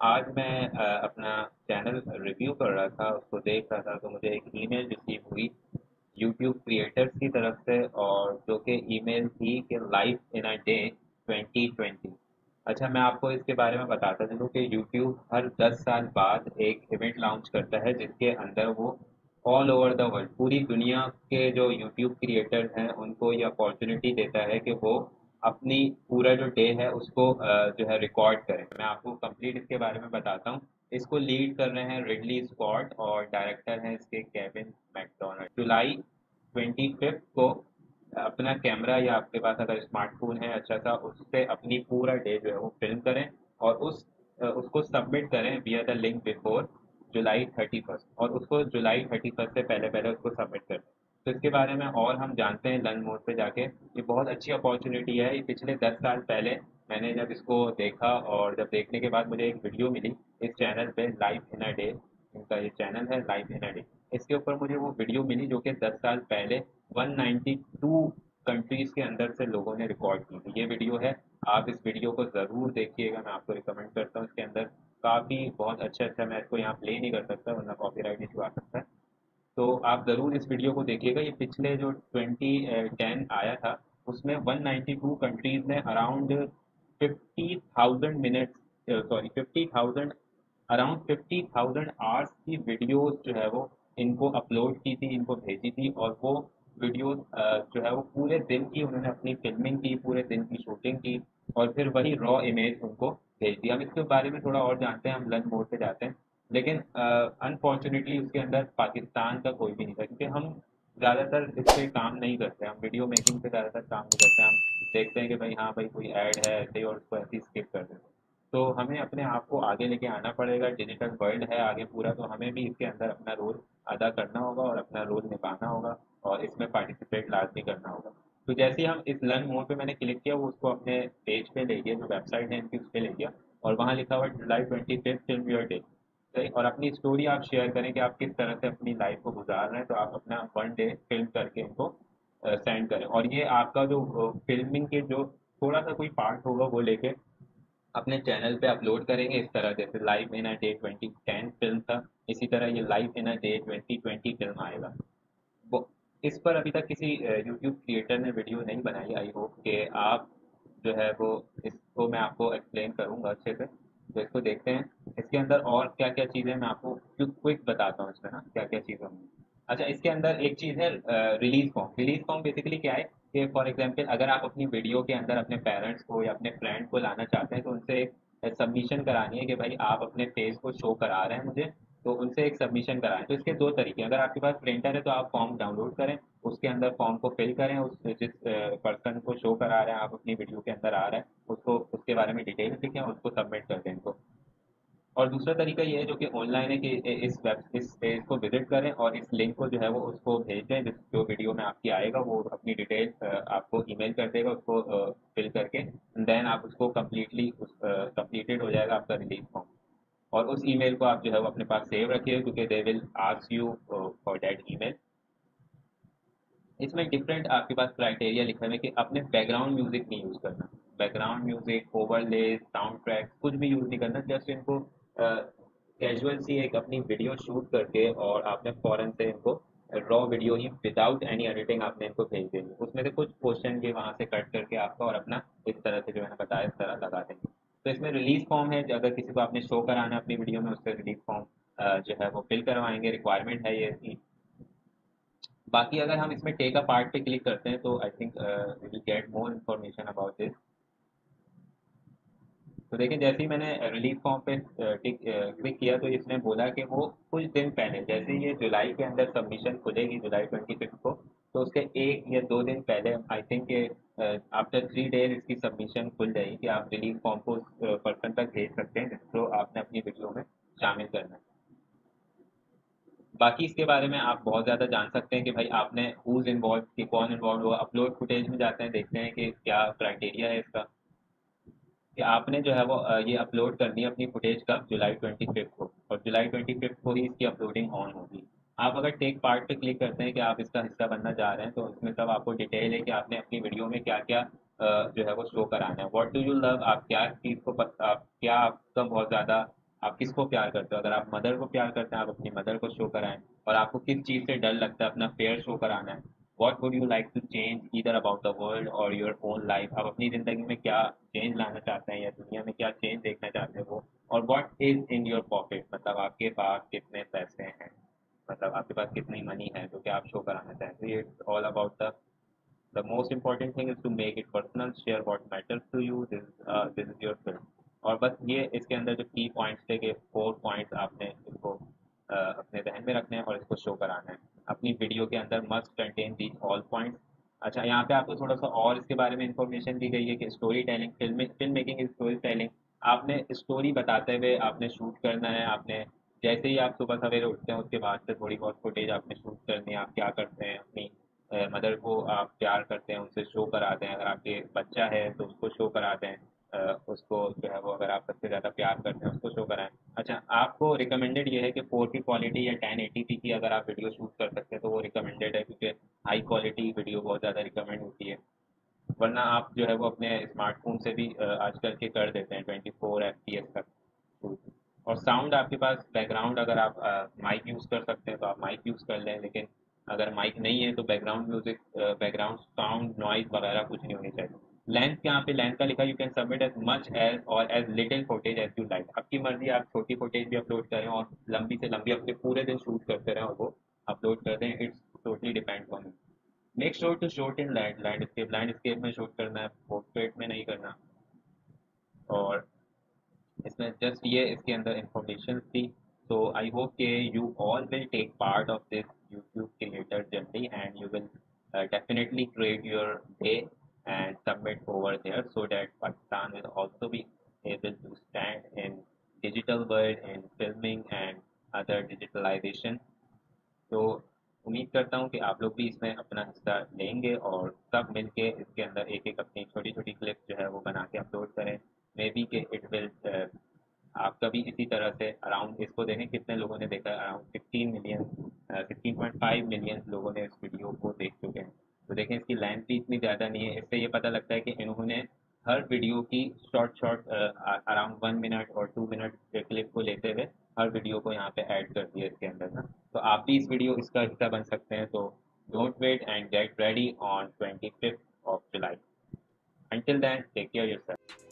आज मैं अपना चैनल रिव्यू कर रहा था, उसको देख रहा था तो मुझे एक ईमेल रिसीव हुई यूट्यूब क्रिएटर्स की तरफ़ से और जो कि ईमेल थी कि लाइफ इन अ डे 2020 अच्छा मैं आपको इसके बारे में बताता चलूँ कि यूट्यूब हर 10 साल बाद एक इवेंट लॉन्च करता है, जिसके अंदर वो ऑल ओवर द वर्ल्ड पूरी दुनिया के जो यूट्यूब क्रिएटर हैं, उनको ये अपॉर्चुनिटी देता है कि वो अपनी पूरा जो डे है उसको जो है रिकॉर्ड करें। मैं आपको कंप्लीट इसके बारे में बताता हूँ। इसको लीड कर रहे हैं रिडली स्कॉट और डायरेक्टर हैं इसके Kevin Macdonald July twenty fifth को अपना कैमरा या आपके पास अगर स्मार्टफ़ोन है अच्छा सा, उससे अपनी पूरा डे जो है वो फ़िल्म करें और उस उसको सबमिट करें via the link before July thirty first और उसको जुलाई थर्टी फ़र्स्ट से पहले पहले उसको सबमिट करें तो इसके बारे में और हम जानते हैं लर्न मोड पे जाके। ये बहुत अच्छी अपॉर्चुनिटी है। ये पिछले दस साल पहले मैंने जब इसको देखा और जब देखने के बाद मुझे एक वीडियो मिली इस चैनल पे लाइफ इन अ डे इनका ये चैनल है लाइफ इन अ डे इसके ऊपर मुझे वो वीडियो मिली जो कि दस साल पहले 192 कंट्रीज़ के अंदर से लोगों ने रिकॉर्ड की थी। ये वीडियो है। आप इस वीडियो को ज़रूर देखिएगा। मैं आपको रिकमेंड करता हूँ इसके अंदर। काफ़ी बहुत अच्छा अच्छा मैं इसको यहाँ प्ले नहीं कर सकता, वरना कॉपीराइट इशू आ सकता। है तो आप ज़रूर इस वीडियो को देखिएगा। ये पिछले जो 2010 आया था उसमें 192 कंट्रीज़ ने around 50,000 minutes sorry 50,000 around 50,000 hours की वीडियोस जो है वो इनको अपलोड की थी इनको भेजी थी और वो वीडियो जो है वो पूरे दिन की उन्होंने अपनी फिल्मिंग की पूरे दिन की शूटिंग की और फिर वही रॉ इमेज उनको भेज दिया। हम इसके बारे में थोड़ा और जानते हैं हम लर्न मोड पे जाते हैं। लेकिन अनफॉर्चुनेटली उसके अंदर पाकिस्तान का कोई भी नहीं था, क्योंकि हम ज़्यादातर इस पे काम नहीं करते, हम वीडियो मेकिंग पे ज़्यादातर काम नहीं करते, हम देखते हैं कि भाई हाँ भाई, कोई ऐड है ऐसे और उसको ऐसे स्किप कर देते तो हमें अपने आप को आगे लेके आना पड़ेगा डिजिटल वर्ल्ड है आगे पूरा तो हमें भी इसके अंदर अपना रोल अदा करना होगा और अपना रोल निभाना होगा और इसमें पार्टिसिपेट लाजमी करना होगा। तो जैसे ही हम इस लर्न मोड पे मैंने क्लिक किया, वो उसको अपने पेज पे ले गया, जो वेबसाइट है इनकी उस पर ले गया और वहाँ लिखा हुआ July twenty fifth film your day सही और अपनी स्टोरी आप शेयर करें कि आप किस तरह से अपनी लाइफ को गुजार रहे हैं तो आप अपना वन डे फ़िल्म करके इनको सेंड करें। और ये आपका जो फिल्मिंग के जो थोड़ा सा कोई पार्ट होगा, वो लेके अपने चैनल पे अपलोड करेंगे इस तरह। जैसे live in a day twenty ten film था, इसी तरह ये live in a day twenty twenty film आएगा। वो, इस पर अभी तक किसी यूट्यूब क्रिएटर ने वीडियो नहीं बनाई। आई होप कि आप जो है वो, इसको मैं आपको एक्सप्लेन करूँगा अच्छे से। तो इसको देखते हैं। इसके अंदर और क्या क्या चीज़ें मैं आपको क्विक बताता हूँ इसमें ना क्या क्या चीज़ें होंगी। अच्छा इसके अंदर एक चीज़ है release form release form basically क्या है कि फॉर एग्जांपल अगर आप अपनी वीडियो के अंदर अपने पेरेंट्स को या अपने फ्रेंड को लाना चाहते हैं तो उनसे एक सबमिशन करानी है कि भाई आप अपने फेस को शो करा रहे हैं मुझे तो उनसे एक सबमिशन कराएँ। तो इसके दो तरीके अगर आपके पास प्रिंटर है तो आप फॉर्म डाउनलोड करें, उसके अंदर फॉर्म को फिल करें, उस जिस पर्सन को शो करा रहे हैं, आप अपनी वीडियो के अंदर आ रहे हैं, उसको, उसके बारे में डिटेल लिखें उसको सबमिट कर दें इनको। और दूसरा तरीका ये है जो कि ऑनलाइन है कि इस वेब इस पेज को विज़िट करें और इस लिंक को जो है वो उसको भेज दें जिस जो वीडियो में आपकी आएगा, वो अपनी डिटेल आपको ईमेल कर देगा, उसको फिल करके देन आप उसको कम्प्लीटली कम्प्लीटेड हो जाएगा आपका रिलीज़ फॉर्म और उस ईमेल को आप जो है वो अपने पास सेव रखिए, क्योंकि they will ask you for that email इसमें डिफरेंट आपके पास क्राइटेरिया लिखा है कि अपने बैकग्राउंड म्यूज़िक नहीं यूज़ करना. Background music overlay sound track कुछ भी यूज़ नहीं करना जस्ट इनको कैजुअल सी एक अपनी वीडियो शूट करके और आपने फ़ौरन से इनको रॉ वीडियो ही विदाउट एनी एडिटिंग आपने इनको भेज देंगे उसमें से कुछ क्वेश्चन ये वहाँ से कट करके आपका और अपना इस तरह से जो मैंने बताया, इस तरह लगा देंगे। तो इसमें रिलीज़ फॉर्म है, अगर किसी को आपने शो कराना है अपनी वीडियो में उससे रिलीज़ फॉर्म जो है वो फिल करवाएँगे रिक्वायरमेंट है ये इसकी। बाकी अगर हम इसमें टेक अ पार्ट पे क्लिक करते हैं तो I think we get more information about this तो देखिए जैसे ही मैंने रिलीफ फॉर्म पे क्लिक किया तो इसने बोला कि वो कुछ दिन पहले, जैसे ये जुलाई के अंदर सबमिशन खुलेगी, जुलाई ट्वेंटी फिफ्थ को तो उसके एक या दो दिन पहले I think after three days इसकी सबमिशन खुल जाएगी कि आप रिलीफ फॉर्म को उस पर्सन तक भेज सकते हैं जिसको आपने अपनी वीडियो में शामिल करना है। बाकी इसके बारे में आप बहुत ज़्यादा जान सकते हैं कि भाई आपने हुज इन्वॉल्व कि कौन इन्वॉल्व हुआ अपलोड फुटेज में जाते हैं, देखते हैं कि क्या क्राइटेरिया है इसका। कि आपने जो है वो ये अपलोड करनी है अपनी फुटेज कब जुलाई ट्वेंटी फिफ्थ को। और जुलाई ट्वेंटी फिफ्थ को ही इसकी अपलोडिंग ऑन होगी। आप अगर टेक पार्ट पे क्लिक करते हैं कि आप इसका हिस्सा बनना चाह रहे हैं तो इसमें सब आपको डिटेल है कि आपने अपनी वीडियो में क्या क्या जो है वो शो कराना है। व्हाट डू यू लव आप क्या चीज़ को आप क्या आपका बहुत ज़्यादा, आप किसको प्यार करते हो? अगर आप मदर को प्यार करते हैं, आप अपनी मदर को शो कराएँ। और आपको किस चीज़ से डर लगता है, अपना फेयर शो कराना है। What would you like to change इधर अबाउट द वर्ल्ड और योर ओन लाइफ आप अपनी ज़िंदगी में क्या चेंज लाना चाहते हैं या दुनिया में क्या चेंज देखना चाहते हैं? वो और what is in your pocket मतलब आपके पास कितने पैसे हैं? मतलब आपके पास कितनी मनी है? जो कि आप शो कराना चाहते हैं? It's all about the the most important to make it personal share what matters to you. This uh, this is your film. और बस ये इसके अंदर जो की पॉइंट्स थे कि फोर पॉइंट्स आपने इसको uh, अपने जहन में रखने हैं और इसको शो कराना है। अपनी वीडियो के अंदर must contain these all points अच्छा यहाँ पे आपको थोड़ा सा और इसके बारे में इंफॉर्मेशन दी गई है कि story telling film film making is story telling आपने स्टोरी बताते हुए आपने शूट करना है, आपने जैसे ही आप सुबह सवेरे उठते हैं, उसके बाद से थोड़ी बहुत फुटेज आपने शूट करनी है, आप क्या करते हैं, अपनी मदर को आप प्यार करते हैं, उनसे शो कराते हैं, अगर आपके बच्चा है तो उसको शो कराते हैं उसको जो है वो अगर आप सबसे ज़्यादा प्यार करते हैं, उसको शो कराएँ। अच्छा आपको रिकमेंडेड ये है कि फोर की क्वालिटी या टेन एटी पी की अगर आप वीडियो शूट कर सकते हैं तो वो रिकमेंडेड है क्योंकि हाई क्वालिटी वीडियो बहुत ज़्यादा रिकमेंड होती है। वरना आप जो है वो अपने स्मार्टफ़ोन से भी आजकल के कर देते हैं twenty four F P S तक। और साउंड आपके पास बैकग्राउंड अगर आप माइक यूज़ कर सकते हैं तो आप माइक यूज़ कर लें, लेकिन अगर माइक नहीं है तो background music background sound noise वगैरह कुछ नहीं होनी चाहिए। लेंथ यहाँ पे? लेंथ का लिखा you can submit as much as और as little footage as you like आपकी मर्ज़ी आप छोटी फोटेज भी अपलोड करें और लंबी से लंबी अपने पूरे दिन शूट करते रहें वो अपलोड कर दें। It's totally depend on you make sure to shoot in land landscape landscape में शूट करना है पोर्ट्रेट में नहीं करना। और इसमें जस्ट ये इसके अंदर इंफॉर्मेशन थी। So आई होप के you all take part of this YouTube creator journey and you will uh, definitely create your day and submit over there so that Pakistan will also be able to stand in digital world in filming and other digitalization. तो उम्मीद करता हूँ कि आप लोग भी इसमें अपना हिस्सा लेंगे और सब मिलके इसके अंदर एक एक अपनी छोटी छोटी क्लिप जो है वो बना के अपलोड करें। मे बी के इट विल आप कभी इसी तरह से अराउंड इसको देखें, कितने लोगों ने देखा around sixteen million sixteen point five million लोगों ने इस वीडियो को देख चुके हैं। तो देखें, इसकी लेंथ भी इतनी ज़्यादा नहीं है। इससे ये पता लगता है कि इन्होंने हर वीडियो की short short around one minute और टू मिनट क्लिप को लेते हुए हर वीडियो को यहाँ पे ऐड कर दिया इसके अंदर ना। तो आप भी इस वीडियो इसका हिस्सा बन सकते हैं। तो don't wait and get ready on twenty fifth of July then take care care yourself.